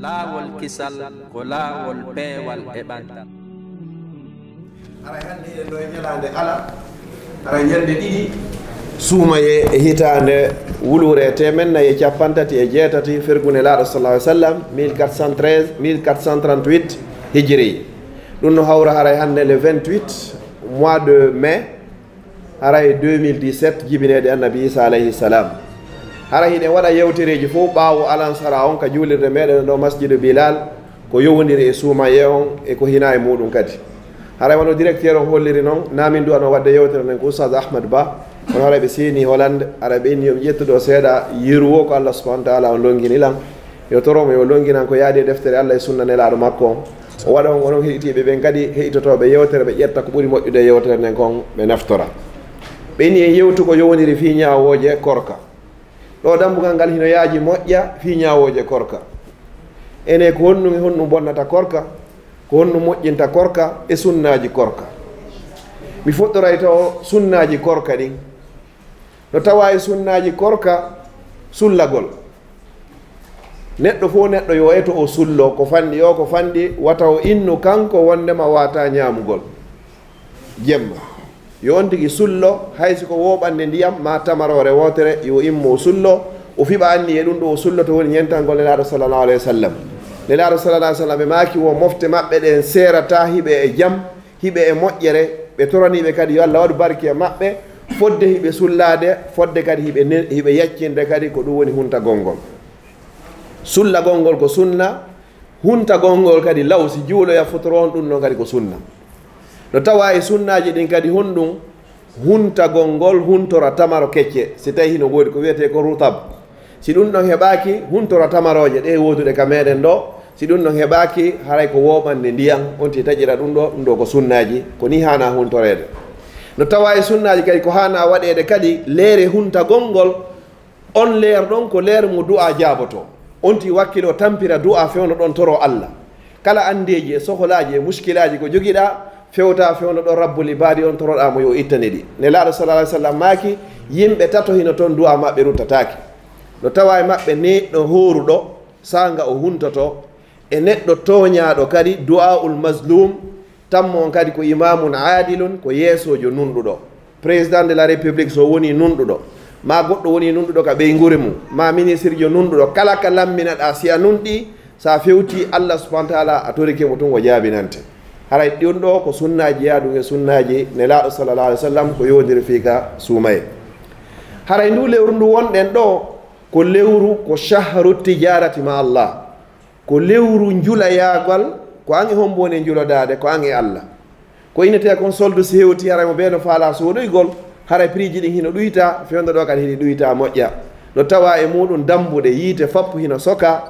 laawol kisal ko laawol peewal e ɓantal aray hannde eɗen ɗo e ñalande ala aray ñande ɗiɗi suumaye e hitande wulure temen nayi e capantati e jeetati fergune laaɗo sallah ai sallam 1413 1438 hijiri ɗum no hawra haray hannde le 28 mois de mai haray 2017 jibinede annabi isa alayhi salam hara hine waɗa yewtereji fof ɓaawo alansara on ka juulirde meɗen ɗo masjidu bilal ko yowodiri e suumaye on e ko hina e muɗum kadi haray wono directeur o holliri noon namin du ano wadde yewtere nden ko oustad ahmad ba on hara ɓe seeni hollande ara ɓe inni ƴettuɗo seeɗa yiruwo ko allah subahanau taala on longinilan yo toromo yo longinan ko yaadi deftere allah e sunna nelaɗo makko on. O waɗa on onon heɗitiɓe ɓen kadi heɗitotoɓe yewtere ɓe ƴetta ko ɓuuri moƴƴude yewtere nden kon ɓe naftora. Ɓe inni e yewtu ko yowodiri fi ñawoje korka ɗo dambugal ngal hino yaaji moƴƴa fi ñawoje korka. Ene ko honɗum honɗum bonnata korka ko honɗum moƴƴinta korka e sunnaji korka. Mi fuɗɗoray to sunnaji korka ɗin. No tawa e sunnaji korka sullagol. Neɗɗo fof neɗɗo yo eto o sullo ko fanɗi o ko fanɗi wata o innu kanko wondema wata ñamugol. Jemma. yo on tigi sullo hay siko woɓande ndiyam ma tamarore wotere yo immo sullo o fiɓa anni e ɗum ɗo o sullo to woni ñentangol nelaɗo sallallahu alayhi wa sallam. Nelaɗo sallallahu sallam ɓe maki wo mofte maɓɓe ɗen serata hiɓe e jaam hiɓe e moƴƴere ɓe toraniɓe kadi yo allah waɗu barke e maɓɓe fodde hiɓe sullade fodde kadi hiɓe hiɓe yaccinde kadi ko ɗum woni hunta gonngol. Sulla gonngol ko sunna hunta gonngol kadi law si juuloya fotoro on ɗum noon kadi ko sunna. no tawa e sunnaji ɗin kadi hon ɗum huntagol ngol huntora tamaro kecce. Si tawi hino woodi ko wiyete ko rutab. Si ɗum ɗon heɓaki huntora tamaroje ɗe woduɗe ka meɗen ɗo. Si ɗum ɗon heɓaki haray ko woɓande ndiyam onti taƴira ɗum ɗo ɗum ɗo ko sunnaji ko ni hana huntorede no tawa e sunnaji kadi ko hana waɗede kadi leere huntagol ngol on leer ɗon ko leer mo du'a jaboto onti wakkilo tampira du'a fewno ɗon toro allah. Kala andeji e sohlaji e muskilaji ko joguiɗa fewta fewno ɗon rabbuli baadi on toroɗamo yo ittani ɗi. Ne laaɗo sala alah sallam maaki yimɓe tato hino toon duwa maɓɓe ruttataki no tawa e maɓɓe neɗɗo horuɗo sanga o huntoto e neɗɗo toñaɗo kadi du'a ul maslum tammo on kadi ko imamun adilun ko yeesojo nunɗuɗo. Président de la république so woni nunɗuɗo. Ma goɗɗo woni nunɗuɗo ka ɓey guri mum. Ma ministre jo nunɗuɗo. Kala ka lamminaɗa si a nunɗi sa fewti allah subahana taala a torikemo tun o jaabinante haray ɗin ɗo ko sunnaji yaɗum e sunnaji nelaɗo sallallah alih w sallam ko yowdiri fiika suumaye. Haray ndu lewru ndu wonɗen ɗo ko lewru ko chahru tijarati ma allah. Ko lewru njulayagal ko an e hombo woni e njulodade ko an e allah. Ko innete kon soldu si hewti haray mo ɓeeno faala soɗoygol haray prix ji ɗin hino ɗoyta fewdo ɗo kadi hini ɗoyta moƴƴa. No tawa e muɗum dambuɗe yiite foppo hino soka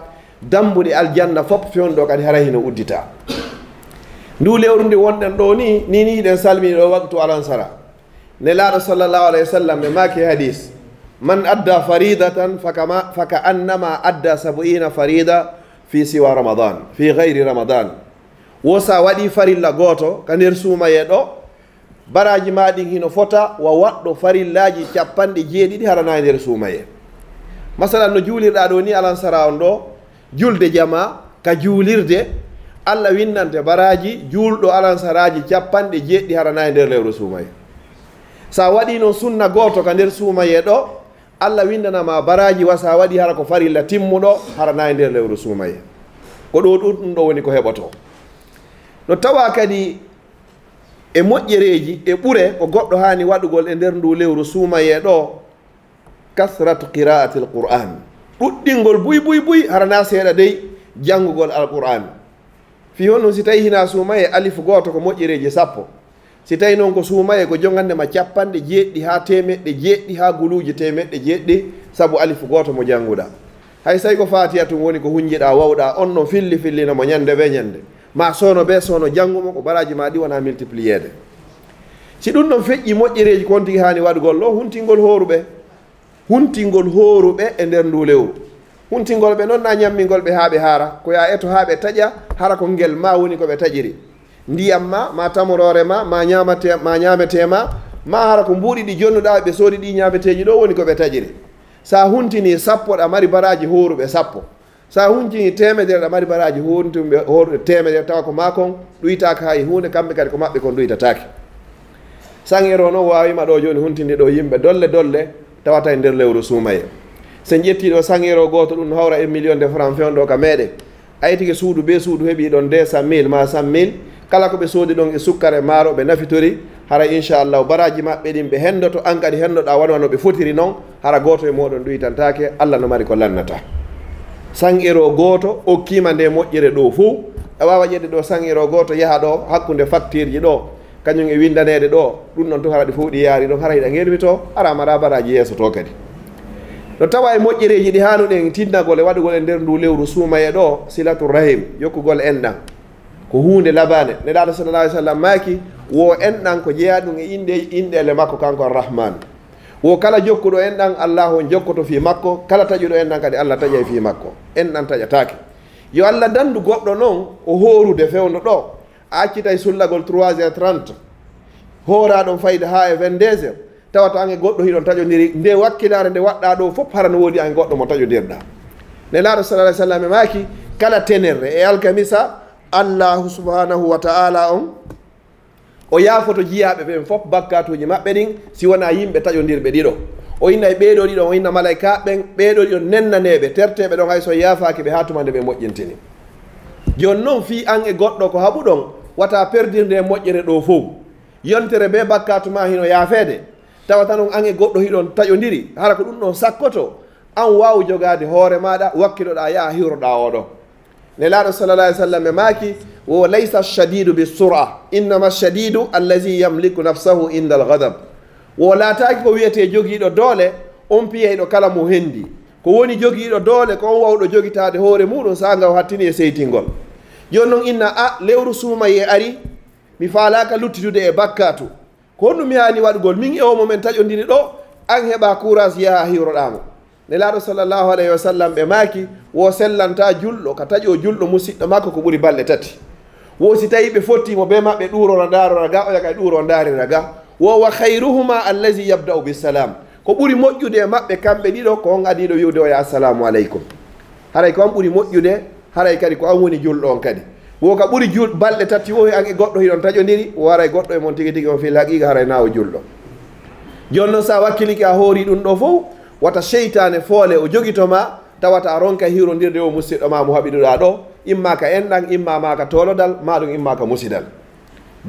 dambuɗe aljanna foppo fewno ɗo kadi haray hino uddita. ndu lewru ndi wonɗen ɗo ni ni ni ɗen salmini ɗo waktu alansara. Ne laaɗo sallllahu alayhi wa sallam ɓe maki hadis man adda faridatan fakama faka annama adda sabu'ina farida fi siwa ramadan fi gayri ramadan. Wo sa waɗi farilla gooto ka nder suumaye ɗo baraji maɗin hino fota wa waɗɗo farillaji capanɗe jeeɗiɗi harana e nder suumaye masalan no juulirɗa ɗo ni alansara on ɗo julde jama ka juulirde allah winnante baraji juulɗo alansaraji capanɗe jeɗɗi haranayi nder lewru suumaye sa waɗi noon sunna goto ka nder suumaye ɗo allah windanama baraji wa sa waɗi hara ko farilla timmuɗo haranayi nder lewru suumaye. Ko ɗo ɗuɗɗum ɗo woni ko heɓoto. No tawa kadi e moƴƴereji e ɓure ko goɗɗo hani waɗugol e nder ndu lewru suumaye ɗo kasratu qira'ati l qur'an. Ɗuɗɗingol buy buy buy harana seeɗa dey janngugol alqur'an. fi hon noon si tawi hina suumaye alif goto ko moƴƴereeji sappo. Si tawi noon ko suumaye ko jogandema capanɗe jeeɗɗi ha temeɗɗe jeeɗɗi ha guluji temeɗɗe jeeɗɗi saabu alif goto mo jannguɗa hay so tawi ko fatiya tum woni ko hunjiɗa wawɗa on noon filli fillinomo ñande ɓe ñande. Ma sono ɓe sono janngumo ko baraji ma ɗi wona multipliéde si ɗum noon feƴƴi moƴƴereji kon tigui hani waɗgol ɗo huntingol hooruɓe huntingol hooruɓe e nder ndu lewru. huntingol ɓe noon na ñammingol ɓe haa ɓe haara. Ko ya eto haa ɓe taƴa hara ko ngel ma woni ko ɓe taƴiri ndiyam ma ma tamorore ma ma ñamate ma ñametema ma hara ko mbuuɗi ɗi jonnuɗa ɓe soodi ɗi ñameteji ɗo woni ko ɓe taƴiri sa huntini sappo ɗa mari baraji horuɓe sappo. Sa huntini temedere ɗa mari baraji huntuɓe horuɓe temedere tawa ko ma kon ɗuytaka hay hunde kamɓe kadi ko maɓɓe kon ɗuytatake sangero noon wawima ɗo joni huntinde ɗo yimɓe dolle dolle tawata e nder lewru suumaye. sen ƴettiɗo sangero goto ɗum hawra en million de franc fewndo ka meɗe ay tigui suudu be suudu heeɓi ɗon deux cent mille ma cent mille. Kala koɓe soodi ɗon e sukkare maaro ɓe nafitori. Hara inchallahu baraji maɓɓe ɗin ɓe hendoto an kadi hendoɗa wanwano ɓe fotiri noon. Hara goto e moɗon ɗuytantake allah no mari ko lannata. Sangero goto okkima nde moƴƴere ɗo fo a wawa ƴedde ɗo sangero goto yaaha ɗo hakkude facture ji ɗo. Kañum e windanede ɗo. Ɗum ɗon to haraɗi fof ɗi yaari ɗon hara hiɗa gelmi to ara mara baraji yeeso to kadi. no tawa e moƴƴereji ɗi hanuɗen tinnagol e waɗugol e nder ndu lewru suumaye ɗo silatu rahim yokkugol enɗan ko hunde labane neɗaɗo sallallah alih sallam maaki wo enɗan ko jeeya ɗum e inde inɗele makko kanko arrahmanu wo kala jokkuɗo enɗan allah on jokkoto fi makko kala taƴuɗo enɗan kadi allah taƴa e fi makko. Enɗan taƴatake yo allah dandu goɗɗo noon o horude fewno ɗo a accita e sullagol 3 heures 30 horaɗon fayida ha e 22 heures. tawata an e goɗɗo hiɗon taƴodiri. Nde wakkilare nde waɗɗa ɗo fof haran woodi an goɗɗo mo taƴodirɗa. Ne laaɗo sala sallam e maaki kala tenerre. E alkamisa allahu subhanahu wa taala on o yaafoto jiyaɓe ɓen fof bakkatuji maɓɓe ɗin si wona yimɓe taƴodirɓe ɗiɗo. O inna e ɓeeɗo ɗiɗo o inna malayka ɓen ɓeeɗo ɗiɗo nennaneɓe terteɓe ɗon hay so yaafaki ɓe ha tumande ɓe moƴƴintini. Joni noon fi an e goɗɗo ko haɓu ɗon wata perdirde e moƴƴere ɗo fof. Yontere be bakkatu ma hino yaafede tawa tan on ange goɗɗo hiɗon taƴodiri. Hara ko ɗum ɗon sakkoto an waw jogade hoore maɗa wakkiloɗa yaha hiwroɗa oɗo. Nelaɗo sallallah alih sallam e maaki wo laysa shadidu bi sura innama shadidu allazi yamliku nafsahu inda al gadab wo laataki ko wiyete jogiiɗo doole on piyeyɗo kala mo hendi. Ko woni jogiiɗo doole ko on wawɗo jogitade hoore muɗum sa ngaw hattini e seytingol. Joni noon inna a lewru suumaye ari mi faalaka luttitude e bakkatu ko ɗum yaani waɗugol min e omo men taƴodiri ɗo an heɓa courage yaha hiroɗamo. Nelaɗo sallllahu alayhi wa sallam ɓe maaki wo sellanta julɗo ka taƴo julɗo musidɗo makko ko ɓuuri balɗe tati. Wo si tawi ɓe fottimo be maɓɓe ɗurora darora ga o yaga ɗuro darira ga. Wo wa hayruhuma allazi yabda'u bisalam. Ko ɓuri moƴƴude e maɓɓe kamɓe ɗiɗo ko on adiɗo wiwde oya assalamu aleykum haray ko an ɓuri moƴƴude haray kadi ko an woni julɗo on kadi. woka ɓuuri jul balɗe tati o an e goɗɗo hiɗon taƴodiri wara e goɗɗo e mon tigi tigi on fil haqiqa haray na julɗo. Joni noon sa wakkiliki a hoori ɗum ɗo fof wata cheytane foole o jogitoma tawata a ronka e hirodirde o musidɗo ma mo haɓiɗuɗa ɗo imma ka enɗan imma ma ka tolodal maɗum imma ka musidal.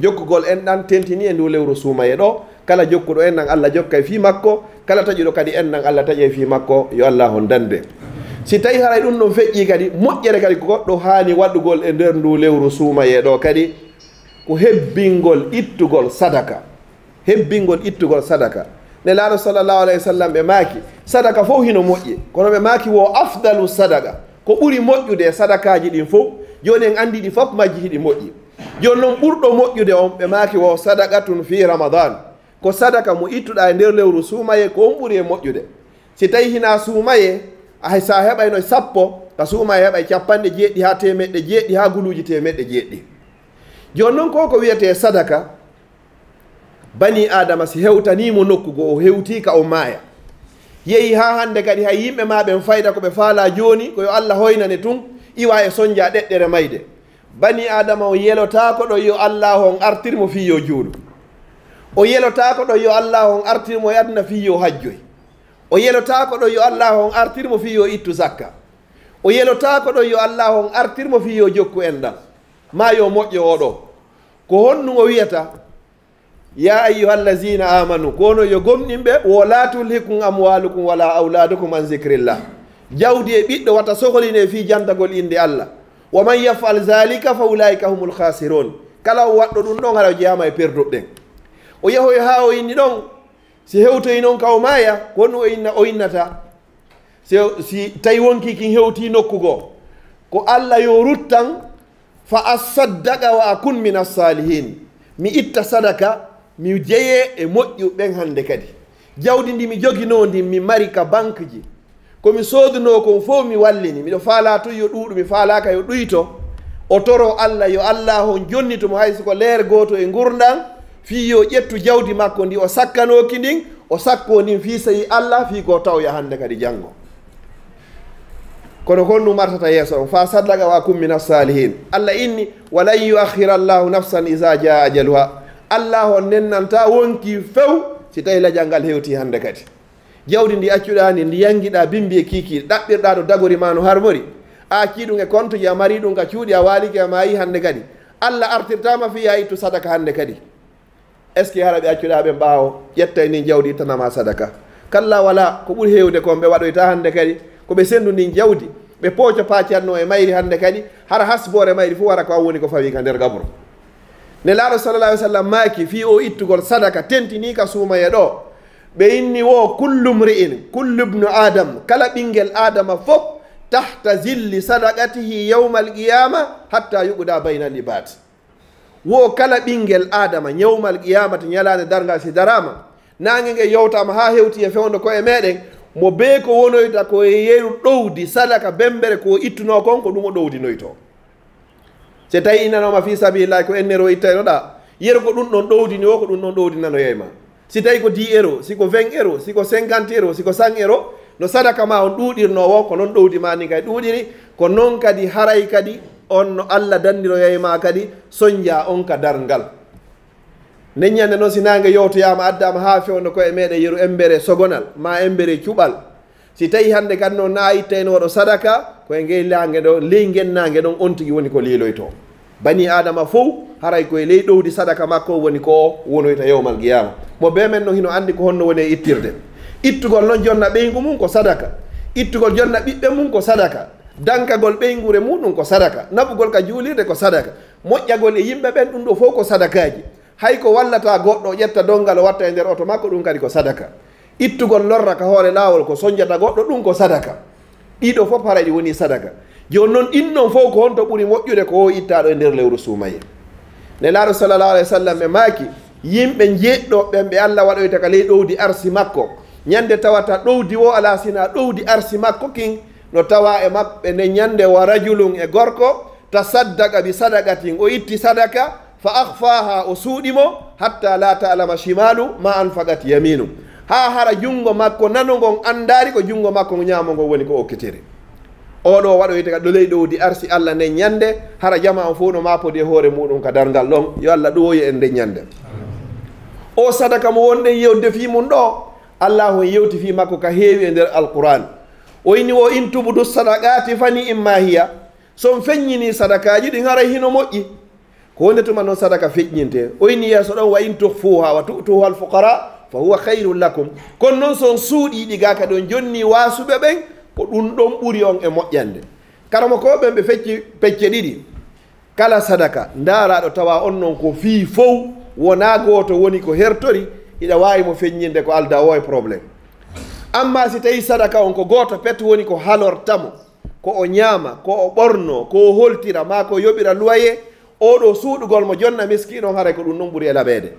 Jokkugol enɗan tentini e ndu lewru suumaye ɗo kala jokkuɗo enɗan allah jokka e fi makko kala taƴuɗo kadi enɗan allah taƴa e fi makko yo allah hon dande si tawi haray ɗum ɗon feƴƴi kadi moƴƴere kadi ko goɗɗo haani waɗugol e nder ndu lewru suumaye ɗo kadi ko hebbingol ittugol sadaka. Hebbingol ittugol sadaka. Ne laaɗo sallllahu alayhi wa sallam ɓe maaki sadaka fof hino moƴƴi. Kono ɓe maaki wo afdalu sadaka ko ɓuri moƴƴude e sadakaji ɗin fof joni en anndi ɗi fof majji hiɗi moƴƴi. Joni noon ɓurɗo moƴƴude on ɓe maaki wo sadaka tun fi ramadan. Ko sadaka mo ittuɗa e nder lewru suumaye ko on ɓuri e moƴƴude. Si tawi hina suumaye hay sa a heɓayno sappo ka kasuma heɓay capanɗe jeeɗɗi ha temeɗɗe jeeɗɗi ha guluji temeɗɗe jeeɗɗi joni noon ko ko wiyete sadaka bani adama si hewtanimo nokku go o hewtika o maaya. Yeehi ha hande kadi hay yimɓe ma ɓen fayda koɓe faala joni koyo allah hoynane tun iwa e soñdia ɗeɗɗere mayde. Bani adama o yelotako ɗo yo allah on artirmo fiyo juuɗo o yelotako ɗo yo allah on artirmo e aduna fiyo hajjoy. o yelotako ɗo yo allah on artirmo fi yo ittu zakka o yelotako ɗo yo allah on artirmo fi yo jokku en ma yo moƴƴo oɗo. Ko honnu o wiyata ya ayuha allazina amanu kono yo gomɗinɓe wola tulhikum amwalukum wala auladukum an zicrillah jawdi e ɓiɗɗo wata sohline fi jantagol inde allah. Wa man yafal zalika fa ulaika humul khasirun. Kala o waɗɗo ɗum ɗon haɗa jeyama e perduɓe o yahoy ha o inni ɗon si hewtoyi noon ka o maaya ko wonno inna o innata. Si si tawi wonki kin hewti nokkugoo ko allah yo ruttan fa assaddaqa wa akun min assalihin mi itta sadaka mi jeye e moƴƴu ɓen hannde kadi. Jawdi ndi mi joginoo ndin mi mari ka banque ji komi soodunoo kon fof mi wallini. Miɗo faala toy yo ɗuuɗu mi faalaaka yo ɗuyto. O toro allah yo allah on jonnitumo hay soko leer gooto e ngurdan fii yo ƴettu jawdi makko ndi o sakkanoki ndin o sakko ndin fii sayi allah fii ko tawya hannde kadi janngo. Kono holnu martata yeeso on fa saddaqa wa kum min assalihin allah inni walan yuakhira llahu nafsan isa jaa ajaluha. Allah on nennanta wonki few si tawi lajal ngal hewti hannde kadi. Jawdi ndi accuɗani ndi yangiɗa bimbi e kiiki ɗaɓɓirɗa ɗo dagori ma no harmori. A kiiɗum e compte ji a mari ɗum ka cuuɗi a waliki a mayi hannde kadi. Allah artirtama fi ya ittu sadaka hannde kadi est ce que hara ɓe accuɗaɓe ɓaawo ƴettay ni jawdi ittanama sadaka? Kalla wala ko ɓuuri hewde kon ɓe waɗoyta hannde kadi koɓe sendu ndin jawdi ɓe pooco paaciyanno e mayri hannde kadi hara hasbore mayri fof wara ko an woni ko fawi ka nder gabro ne laaɗo sallallah alih w sallam maaki fi o ittugol sadaka tentini ka suumaye ɗo ɓe inni wo kullu mri'in kullu bnu adam kala ɓinguel adama fof tahta zilli sadakatihi yawma alqiyama hatta yuɓuda bayna libati wo kala ɓingel adama ñawmal qiyama to ñalade dargal si darama. Nangue nge yewtama ha hewti e fewdo koye meɗen mo be ko wonoyta ko yeru ɗowdi sadaka bembere ko ittuno kon ko ɗum o ɗowdinoyto. So tawi innanoma fi sabilillahi ko ennero ittaynoɗa yeru ko ɗum ɗon ɗowdini o ko ɗum ɗon ɗowdinanoyeyma. Si tawi ko 10 euro siko 20 euro siko 50 euro siko 100 euro no sadaka ma on ɗuɗirno o ko noon ɗowdi ma ni kay ɗuɗiri ko noon kadi haray kadi on no allah danniroya e kadi soñja on ka darngal. Neññande noon si nangue yowtoyama addama ha fewno koye meɗen yeru embere sogonal ma embere cuɓal. Si tawi hande kadi noon nayi tawno waɗo sadaka koye ngey langue ɗo ley guennague ɗon on tigui woni ko liloyto bani adama fof haray koye ley ɗowdi sadaka makko woni ko wonoyta yewmal guiyama mo be men noon hino andi ko honno woni e ittirde. Ittugol noon jonna ɓeygu mum ko sadaka. Ittugol jonna ɓiɓɓe mum ko sadaka. dankagol ɓeygure muɗum ko sadaka. Nafugol ka juulirde ko sadaka. Moƴƴagol e yimɓe ɓen ɗum ɗo fof ko sadakaji hay ko wallata goɗɗo ƴetta dongal o watta e nder oto makko ɗum kadi ko sadaka. Ittugol lorra ka hoore laawol ko soñjata goɗɗo ɗum ko sadaka. Ɗiɗo fof hara ɗi woni sadaka. Joni noon ɗinnon fof ko honto ɓuuri moƴƴude ko o ittaɗo e nder lewru suumaye. Ne laaɗo sallallah alih w sallam ɓe maaki yimɓe jeɗɗo ɓen ɓe allah waɗoyta ka ley ɗowdi arsi makko. Ñande tawata ɗowdi o ala sina ɗowdi arsi makko kin no tawa e maɓɓe nde ñande wa rajulum e gorko tasaddaka bi sadakatin o itti sadaka fa ahfaha o suuɗimo hatta la talama chimalu ma an fagat yaminu. Ha hara junngo makko nanogon anndari ko junngo makko ñaamo ngon woni ko okkitiri oɗo waɗoyte ka ɗo ley ɗowdi arsi allah nden ñande hara jama on fof no mapodi e hoore muɗum ka dargal ɗon yo allah ɗowoyi en nden ñande o sadaka mo wonɗen yewde fi mum ɗo allahu en yewti fi makko ka heewi e nder alquran. o yini o in tubudu sadakati fani imma hiya. Son feññini sadakaji ɗi gara hino moƴƴi. Ko wonde tuma noon sadaka feƴƴinte o yini yeeso ɗon wa in tuhfuha wa tutuha alfuqara fa huwa hayrum lakum. Kono noon son suuɗiɗi ga kadi on jonni wasuɓe ɓen ko ɗum ɗon ɓuuri on e moƴƴande. Karama koɓen ɓe fecci pecce ɗiɗi kala sadaka ndaaraɗo tawa on noon ko fii fof wona goto woni ko hertori iɗa wawi mo feññinde ko alda o e probléme amma si tawi sadaka on ko goto pet woni ko halortamo ko o ñaama ko o ɓorno ko o holtira ma ko yoɓira luwaye oɗo suuɗugol mo jonna miskine on haray ko ɗum noon ɓuuri e laɓede.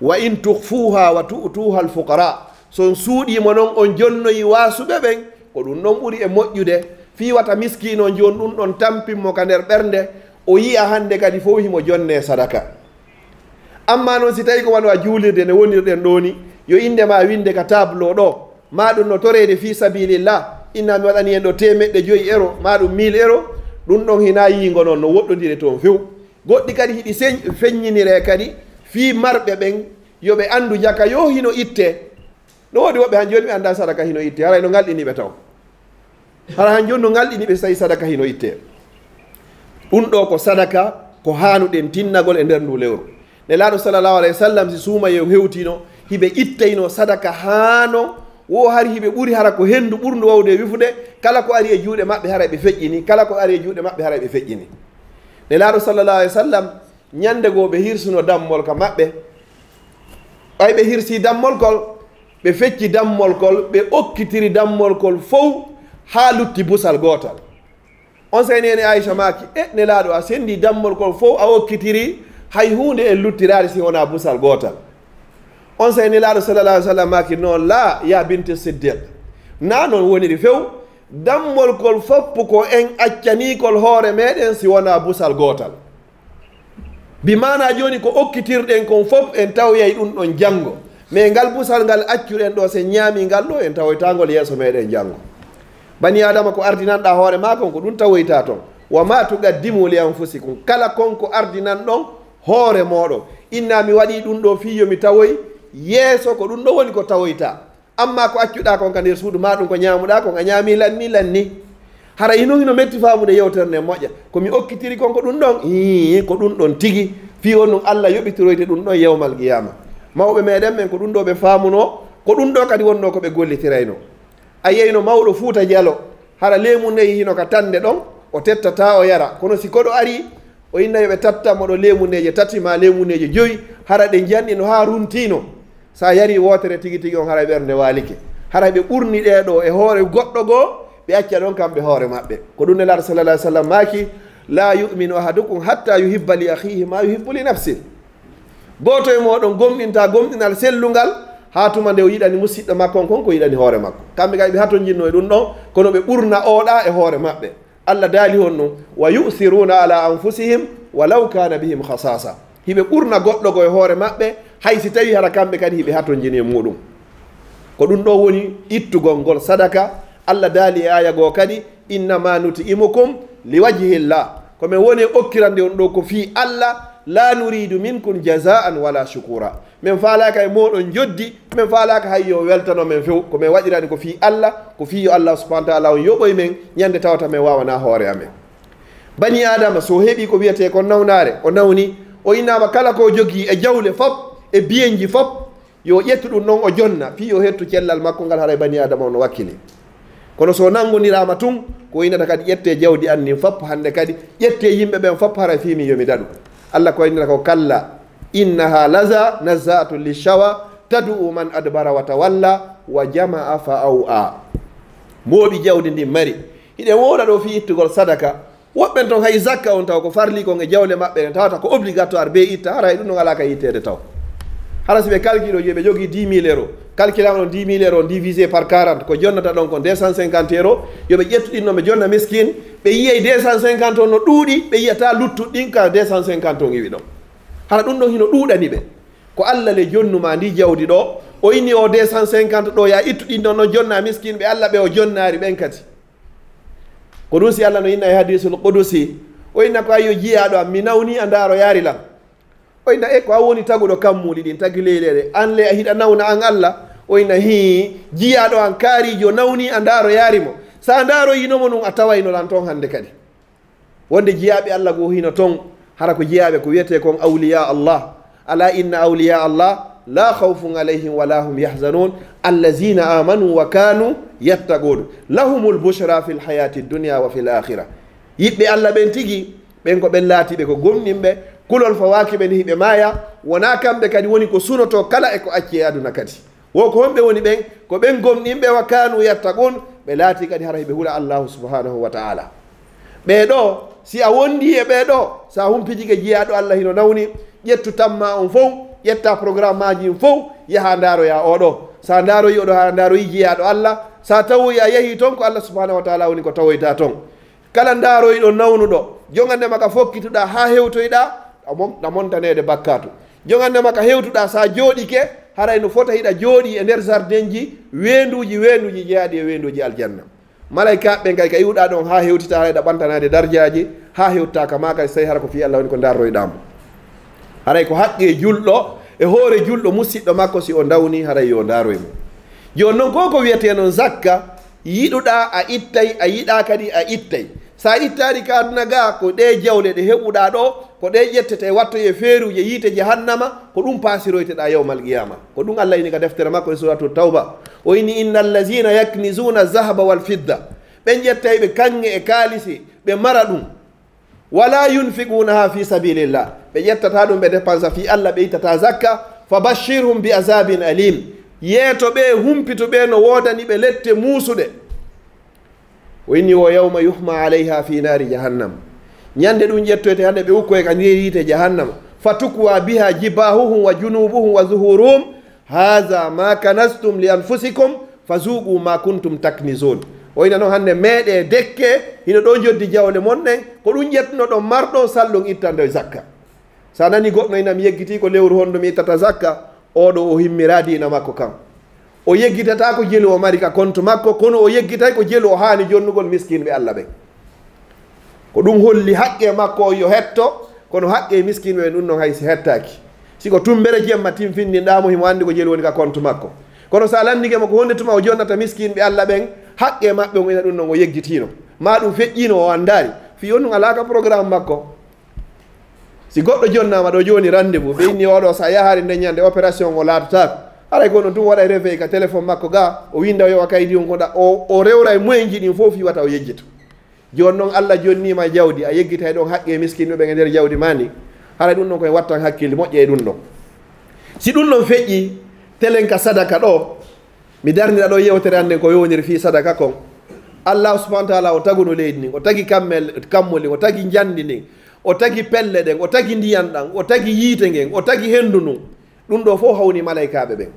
Wa in tukfuha wa tu'tuha alfuqara son suuɗimo noon on jonnoyi wasuɓe ɓen ko ɗum noon ɓuuri e moƴƴude. Fiwata miskine miskino on joni ɗum ɗon tampinmo ka nder ɓernde o yiya hande kadi fof himo jonne sadaka. Amma noon si tawi ko wano a juulirde nde wonirɗen ɗo ni yo indema winde ka table ɗo ma ɗum no torede fi sabilillah. Inna mi waɗani hen ɗo temeɗɗe joyi ero. Ma ɗum mille ero. Ɗum ɗon hina yigo noon no woɗɗodire toon few. Goɗɗi kadi hiɗi feññinire kadi fi marɓe ɓen yoɓe andu jaka yo hino itte. No woodi woɓɓe han joni ɓe anda sadaka hino itte. Haray no galɗiniɓe taw. Hara han joni no galɗiniɓe so tawi sadaka hino itte. Ɗum ɗo ko sadaka ko hanuɗen tinnagol e nder ndu lewru. Ne laaɗo sallllahu alayhi wa sallam si suuma yo hewtino hiɓe ittayno sadaka haano wo hari hiɓe ɓuri hara ko henndu ɓurndu wawde wifude kala ko ari e juuɗe maɓɓe hara ɓe feƴƴini kala ko ari e juuɗe maɓɓe hara ɓe feƴƴini. Ne laaɗo sallallah alih w sallam ñannde goo ɓe hirsuno dammol ka maɓɓe. Ɓay ɓe hirsi dammol kol ɓe fecci dammol kol ɓe okkitiri dammol kol fof haa lutti busal gootal. On sayni en aicha maaki e ne laaɗo a senndi dammolkol fof a okkitiri hay huunde en luttiraade si wonaa busal gootal. On sayni laaɗo sallallah alih sallam maki noon la ya binte siddiq. Na noon woniri few dammol kol foppu ko en accanikol hoore meɗen si wona busal gootal bi mana joni ko okkitirɗen kon fof en tawyay ɗum ɗon janngo. Mais ngal busal ngal accuɗen ɗo sen ñaami ngal ɗo en tawoytagol yeeso meɗen janngo. Bani adama ko ardinanɗa hoore ma kon ko ɗum tawoyta toon wa ma tugaddimu li anfusikum. Kala konko ardinan ɗon hoore moɗon inna mi waɗi ɗum ɗo fi yomi tawoy yeeso ko ɗum ɗo woni ko tawoyta. Amma ko accuɗa kon ka nder suudu ma ɗum ko ñamuɗa kon a ñami lanni lanni. Hara hino hino metti famude yewtere nde moƴƴa. Komi okkitiri kon ko ɗum ɗon? I ko ɗum ɗon tigui fi on ɗum allah yoɓitoroyde ɗum ɗon yewmal qiyama. Mawɓe meɗen men ko ɗum ɗo ɓe famuno ko ɗum ɗo kadi wonno ko ɓe gollitirayno a yeyno mawɗo fuuta dialo hara lemu neyi hino ka tande ɗon o tettata o yara. Kono si koɗo ari o innayoɓe tattamoɗo lemuneje tati ma lemuneje joyi. Hara ɗe janɗino ha runtino sa yari wotere tigi tigi on haray ɓernde walike. Haray ɓe ɓurni ɗeɗo e hoore goɗɗo goo ɓe acca ɗon kamɓe hoore maɓɓe. Ko ɗum nelaɗo sallah sallam maki la yuminu ahadukum hatta yuhibba li ahihi ma yuhibbu li nafsi. Goto e moɗon gomɗinta gomɗinal sellugal ha tuma nde o yiɗani musidɗo makko on kon ko yiɗani hoore makko. Kamɓe kay ɓe hato jinno e ɗum ɗon kono ɓe ɓurna oɗa e hoore maɓɓe. Allah daali hon ɗum wa yusiruna ala anfusihim walaw kana bihim hasasa hiɓe ɓurna goɗɗo go e hoore maɓɓe hay si tawi hara kamɓe kadi hiɓe ha jini e muɗum. Ko ɗum ɗo woni ittugol ngol sadaka allah daali e aya goo kadi innama nuti'imukum liwajhillah. Komin woni okkirande on ɗo ko fi allah la nuridu minkum jasaan wala shukura min falaka e moɗon joddi min falaka hay yo weltano men few. Komin waɗirani ko fi allah ko fi yo allah subahana taala on yoɓoye men ñande tawata min wawana hoore amen. Bani adama so heeɓi ko wiyete ko nawnare o nawni o innama kala ko jogui e jawle fof e biyeji fof yo ƴettu ɗum noon o jonna fi yo hettu cellal makko ngal haray bani adama ono wakkili. Kono so nanngodirama tun ko yinata kadi ƴette jawdi an nin fop hannde kadi ƴette yimɓe ɓen fop hara fimi yomi daɗu. Allah ko yinata ko kalla innaha laza nazatu lishawa tadu'u man adbara wa tawalla wa jama'a fa aw a mooɓi jawdi ndin mari. Hiɗen woɗa ɗo fi ittugol sadaka. Woɓɓen toon hay zakka on taw ko farli kon e jawle maɓɓe ne tawata ko obligatoire be itta hara ɗum ɗon ala ka yittede taw. hara soɓe calcule o ɓe jogui 10 mille euro calcule ama ɗon 10 mille euro divisé par 40 ko jonnata ɗon ko 250 euro yoɓe ƴettuɗinno ɓe jonna miskine ɓe yiyay 250 on no ɗuuɗi. Ɓe yiyata luttuɗ ɗin ka 250 on iwi ɗon. Hara ɗum ɗon hino ɗuuɗani ɓe. Ko allah le jonnuma ndi jawdi ɗo. O inni o 250 ɗo ya ittuɗin ɗon noon jonna miskine ɓe. Allah ɓe o jonnaari ɓen kadi. Ko ɗum si allah no inna e hadisul qudusi. O inna ko ayyo jiyaɗo am. Mi nawni a ndaaro yaari lam. o inna e ko a woni taguɗo kammuɗi ɗin tagi leylere an le a hiɗa nawna an allah o inna hi jiyaɗo an kaarijo nawni a ndaaro yaarimo sa ndaaro yinomo ɗum a tawaynoɗan toon hannde kadi. Wonde jiyaɓe allah goo hino toon hara ko jiyaɓe ko wiyete kon awliya allah. Ala inna awliya allah la khawfun alayhim wala hum yahzanun. Allazina amanu wa kanu yattagoɗum lahum lbushra fi lhayati dunia wa fi l akhira yiɓɓe allah ɓen tigi ɓen ko ɓen laatiɓe ko gomɗinɓe kulol fawaki ɓen hiɓe maaya wona kamɓe kadi woni ko sunoto kala e ko acci e aduna kadi. Wo ko honɓe woni ɓen ko ɓen gomɗinɓe wa kanu yattaqun ɓe laati kadi hara hiɓe huula allahu subhanahu wa taala. Ɓeɗo si a wondi e ɓeɗo sa humpitike jiyaɗo allah hino nawni ƴettu tamma on fof ƴetta programme maji n fof yaha daroya oɗo. Sa daroyi oɗo ha daroyi jiyaɗo allah. Sa tawoyi a yeehi toon ko allah subhanahu wa taala woni ko tawoyta toon kala daroyiɗo nawnuɗo jogandema ka fokkituɗa ha hewtoyɗa a montanede bakkatu jogandema ka hewtuɗa sa jooɗike haray no fota hiɗa jooɗi e nder jardin ji wenduji wenduji jeeyaɗi e wenduji aljanna. Malaykaɓe kay ka iwɗa ɗon ha hewtita haray ɗa ɓantanade darjaji ha hewttaka ma kay sey hara ko fi allah woni ko darroyɗamo haray ko haqqi e julɗo e hoore julɗo musidɗo makko si o dawni haray yo daroy mo joni noon ko ko wiyete noon zakka yiɗuɗa a ittay a yiɗa kadi a ittay. sa ittari ka aduna ga ko ɗe jawle ɗe heɓuɗa ɗo ko ɗe ƴettete e wattoye e feeruje yiite jahannama ko ɗum pasiroyteɗa yawmal qiyama. Ko ɗum allah ini ka deftere makko e suratu tawba. O ini inna allazina yaknisuna zahaba wal fidda. Ɓen ƴettay ɓe kange e kaalisi ɓe mara ɗum. Wala yunfiqunaha fi sabilillah. Ɓe ƴettata ɗum ɓe dépense fi allah ɓe ittata zakka. Fa bashirhum bi azabin alim. Yeeto ɓe humpito ɓe no wodani ɓe lette muusuɗe. O inni o yawma yuhma alayha fi nari jahannam. Ñande ɗum ƴettoyte hande ɓe ukkoye ka nder yiite jahannama fa tukwa biha jibahuhum wa junubuhum wa zuhurum. Haha ma kanastum li anfusikum fa zuqu ma kuntum taknisun o yina noon hannde meeɗe dekke hino ɗo joddi jawle mon ɗen ko ɗum ƴettuno ɗon marɗon sallon ittande zakka. Sa nani goɗɗo ina mi yeggiti ko lewru honɗo mi ittata zakka oɗo o himmiradina makko kam o yeggitata ko jelu o mari ka compte makko kono o yeggitay ko jelu o haani jonnugol miskin ɓe allah ɓe ko ɗum holli haqqe makko yo hetto kono haqqe miskin ɓe ɗum noon haysi hettaki. Siko tumbere jemma timfinninɗamo himo anndi ko jelu woni ka compte makko. Kono so a landiguema ko honde tuma o jonnata miskin ɓe allah ɓen haqqe maɓɓe o ina ɗum noon o yeggitino ma ɗum feƴƴino o anndari fi on ɗum alaka programme makko. Si goɗɗo jonnama ɗo joni rendez vous ɓe inni oɗo sa yahari ndeñande opération o laatatako haray ko non tum waɗa réveil ka téléphone makko ga o winda yo kaydi on koɗa o o rewra e moyen ji ɗin fof yiwata o yejjita joni noon allah jonnima jawdi a yeggitay ɗon haqqe miskine ɓe e nder jawdi ma ni haray ɗum ɗon koye wattan hakkille moƴƴe e ɗum ɗon si ɗum ɗon feƴƴi telen ka sadaka ɗo mi darnira ɗo yewtere hannde ko yowdiri fi sadaka kon allah subahana taala o taguno leydi ndin o tagi kammel kammoli o tagi jandi ndin o tagi pelle ɗen o tagi ndiyan ɗan o tagi yiite ngen o tagi henndu ndun ɗum ɗo fof hawni malaikaɓe ɓen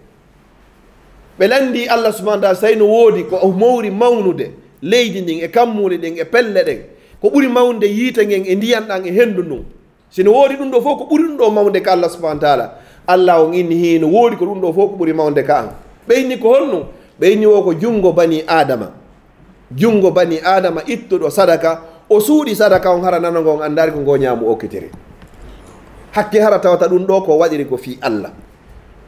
ɓe landi allah subahana taala so tawi no woodi ko o mawri mawnude leydi ndin e kammuli ɗen e pelle ɗen ko ɓuri mawnude yiite ngen e ndiyan ɗan e henndu ndun sino woodi ɗum ɗo fof ko ɓuri ɗum ɗo mawde ka allah subahana taala. Allah on inni hii no woodi ko ɗum ɗo fof ko ɓuri mawde ka an ɓeyni ko holno ɓeyni o ko junngo bani adama junngo bani adama ittuɗo sadaka o suuɗi sadaka on hara nano ngon anndari ko ngo ñaamu okkitiri. Hakke hara tawata ɗum ɗo ko waɗiri ko fii allah.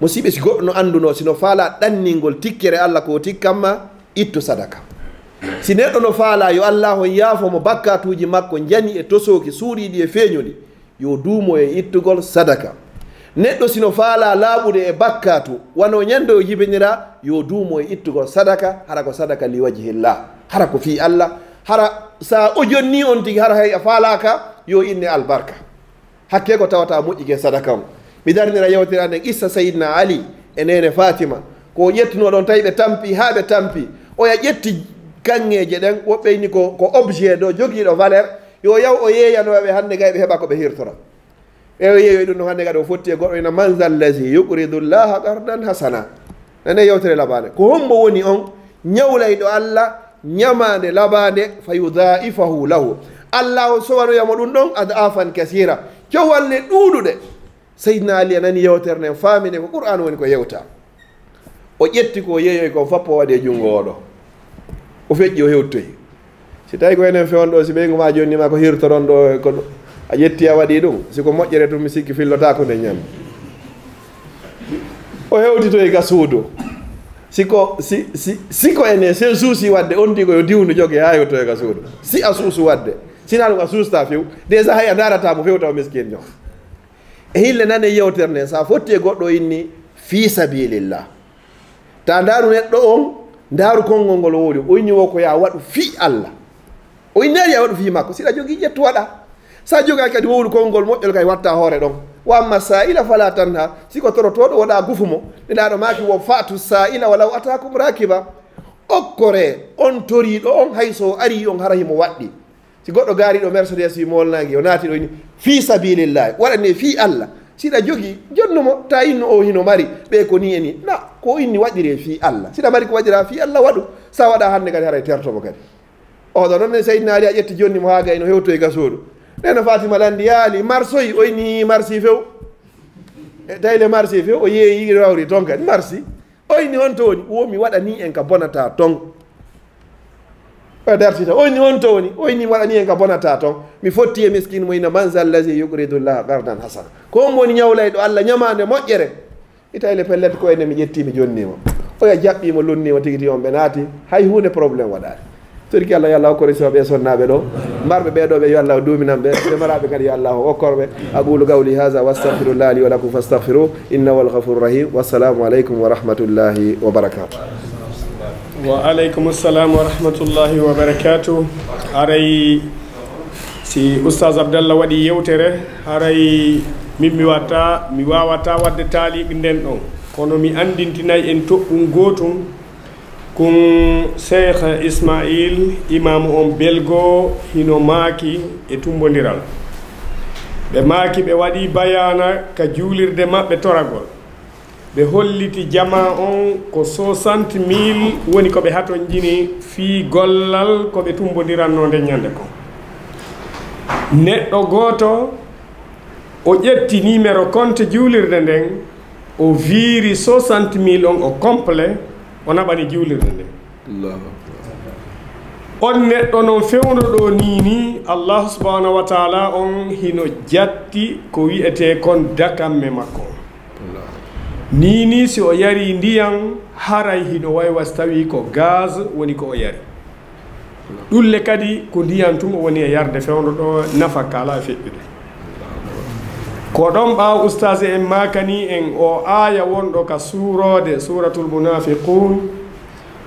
musiɓe si goɗɗo no annduno sino faala ɗanningol tikkere allah ko tikkanma ittu sadaka. Si neɗɗo no faala yo allah on yaafomo bakkatuji makko jani e tosoki suuɗiɗi e feeñoɗi yo duumo e ittugol sadaka. Neɗɗo sino faala laaɓude e bakkatu wano ñande o jibinira yo duumo e ittugol sadaka hara ko sadaka li liwajihillah hara ko fi allah hara sa o jonni on tigi hara hay a faalaka yo inne albarka. Hakke ko tawata moƴƴike sadaka o. mi darnira yewtirande issa sayidna ali e nene fatima. Ko ƴettuno ɗon tawi ɓe tampi ha ɓe tampi oya ƴetti kanŋeje ɗen woɓɓeyni ko ko objet ɗo jogiiɗo valeur yo yaw o yeeyanoɓe hannde gay ɓe heɓa ko ɓe hirtora. Ɓewo yeeyoy ɗum no hannde gada o fotti e goɗɗo ina manza lladi yucridu llaha qardan hasana. Nane yewtere labade ko hombo woni on ñawlayɗo allah ñamande labade fa yudaifahu lahu. Allah o sowanoyamo ɗum ɗon ad afan kasira cowalle ɗuuɗuɗe. Seydna ali anani nani yewtere nden famine ko qur'an woni ko yewta o ƴetti ko yeeyoy ko fappo waɗi e junngo oɗo o feƴƴi o hewtoyi si tawi ko enen fewn ɗo si ɓeygu ma jonnima ko hirtoron ɗo ko a ƴetti a waɗi ɗum siko moƴƴere tum mi sikki fillotako nde ñam o hewtitoyi ka suudu siko si si siko ene se suusi wadde on ndi koyo diwndu jogue ha hewtoye ka suudu si a suusu wadde sina ɗum a suusta few déjà hay a daratamo fewta o miskine ño e hille nane yewtere nde sa fotti e goɗɗo inni fi sabilillah. Ta ndaaru neɗɗo on ndaaru konngol ngol woodi o inni wo ko ya waɗu fi allah. O innaari ya waɗu fi makko siɗa jogii ƴettu waɗa. Sa jogaki kadi wowru konngol moƴƴol kay watta hoore ɗon. Wa amma sa'ila fala tanha siko torotoɗo woɗa gufu mo ɗeɗaɗo maki wo fatu sa'ila walaw atakum rakiba okkore on toriɗo on hayso ari on hara himo waɗɗi. si goɗɗo gaariɗo mercedes wi molnaki o naati ɗo ni fi sabilillahi waɗane fi allah. Siɗa jogii jonnumo ta inno o hino mari ɓe ko ni e ni. Na ko inni waɗire fi allah. Siɗa mari ko waɗira fi allah waɗu. Sa waɗa hannde kadi haray tertomo kadi. Oɗo noon ne sayidna ali a ƴetti jonni mo haa gay no hewtoye gasooɗo. Neno fatima landi yaali marsoyi o oyni marsi few. E tayle marsi few o yeeyi rawri ton kadi marsi o oyni on towni womi waɗa ni en ka bonata ton o dartita. Oni on to woni. Oyni waɗani en ka bonata toon mi fotti e miskine moyna man za lladi gardan hasana. Ko on woni ñawlay ɗo allah ñamande moƴƴere. Itayle pellete ko ene mi ƴettimi jonnima oya jaɓɓimo lonnima tigui tigui on ɓe naati. Hay hunde probléme waɗari sori allah yo allah hokkori soɓe sonnaɓe ɗo. Mbarɓe ɓeɗo ɓe yo allah duminan ɓe remaraɓe kadi yo allah hokkorɓe aqulu gawli hasa wastahfirullah li wa lakum fastahfiru innahu alghafuru rahim. Wassalamu aleykum wa rahmatullahi wa barakatu wa aleykum salam wa rahmatullahi wa barakatu haray si oustage abdallah waɗi yewtere haray min mi watta mi wawata wadde taaliɓe nden ɗon. Kono mi andintinayi en toɓɓum gotum kon cheikh ismail imamu on belgo hino maaki e tumbodiral. Ɓe maaki ɓe waɗi bayana ka juulirde maɓɓe toragol. ɓe holliti jama on ko 60 mille woni koɓe haton jini fii gollal koɓe tumbodiranno nde ñande ko. Neɗɗo gooto o ƴetti numéro compte juulirde nden o wiiri 60 mille on o complet o naɓani juulirde nden. On neɗɗo noon fewno ɗo ni ni allahu subahanahu wa taala on hino jatti ko wiyete kon dakamme makko. on ni si o yari ndiyam haray hino waywa so tawi ko gaz woni ko o yari ɗulle kadi ko ndiyam tum woni e yarde fewno ɗo nafa kala e feƴƴude ko ɗon ɓaawa ustage en makani en o aya wonɗo ka suurode suratul munafiqun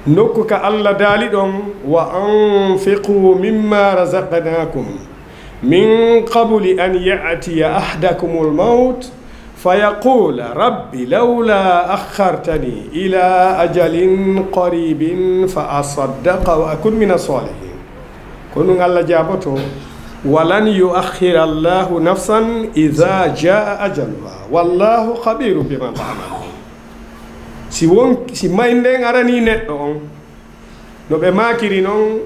nokku ka allah daali ɗon wa anfiqu mimma razaqnakum min qabli an yatiya ahdakum lmaut فيقول ربي لولا أخرتني إلى أجل قريب فأصدق وأكون من الصالحين كن الله جابته ولن يؤخر الله نفسا إذا جاء أجلها والله خبير بما nden arani neɗɗo on no ɓe makiri noon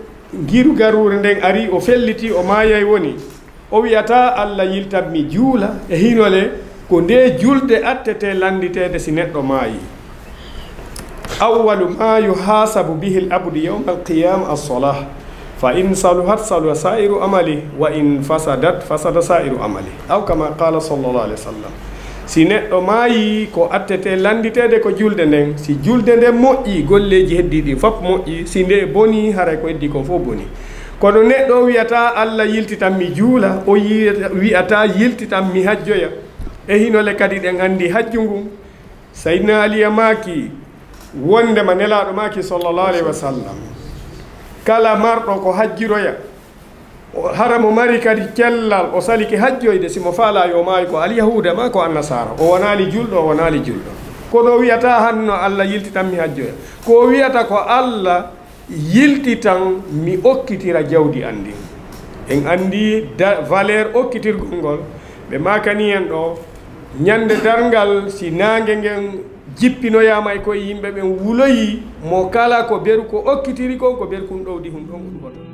giru garure nden ari o felliti o mayay woni o wiyata allah yiltanmi juula e hinole ko nde julde attete landitede si neɗɗo maayi. Awwalu ma yuhasabu bihi l abdu yawma alqiyama alsolah fa in saluhat saluha sairu amali wa in fasadat fasada sairu amali. Aw kama qala sallllahu alih wa sallam. Si neɗɗo maayi ko attete landitede ko julde nden si julde nde moƴƴi golleji heddi ɗi fof moƴƴi si nde boni haray ko heddi kon fof boni. Kono neɗɗo wiyata allah yiltitan mi juula o wiyata yiltitan mi hajjoya. E hinole kadi ɗen anndi hajju ngun sayidna aliya maaki wondema nelaɗo maaki sallllahu alayhi wa sallam. Kala marɗo ko hajjiroya. Hara mo mari kadi cellal o saliki hajjoyde simo faala yo maayi ko alyahuda ma ko annasara o wonaali julɗo o wonaali julɗo. Kono wiyata hanno allah yiltitan mi hajjoya. Ko wiyata ko allah yiltitan mi okkitira jawdi andi en anndi valeur okkitirgol ngol. Ɓe makani en ɗo ñande dargal si naange ngen jippinoyama e koye yimɓe ɓen wuloyi mo kala ko beru ko okkitiri kon ko beru kum ɗowdi hum ɗon ɗum oto